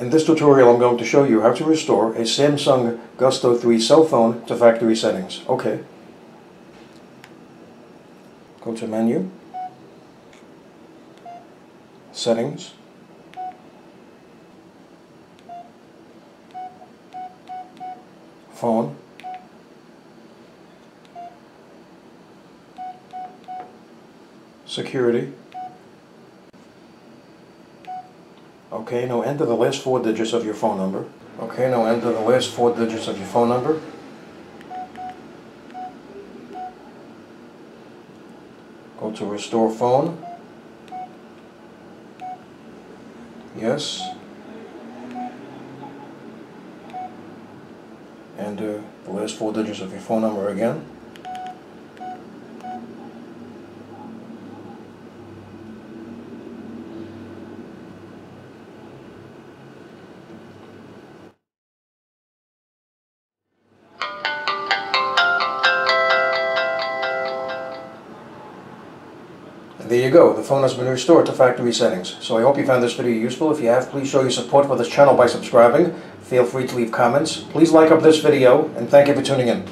In this tutorial I'm going to show you how to restore a Samsung Gusto 3 cell phone to factory settings. Okay. Go to menu. Settings. Phone. Security. Okay, now enter the last four digits of your phone number. Okay, now enter the last four digits of your phone number. Go to restore phone. Yes. Enter the last four digits of your phone number again. There you go, the phone has been restored to factory settings. So I hope you found this video useful. If you have, please show your support for this channel by subscribing. Feel free to leave comments. Please like up this video, and thank you for tuning in.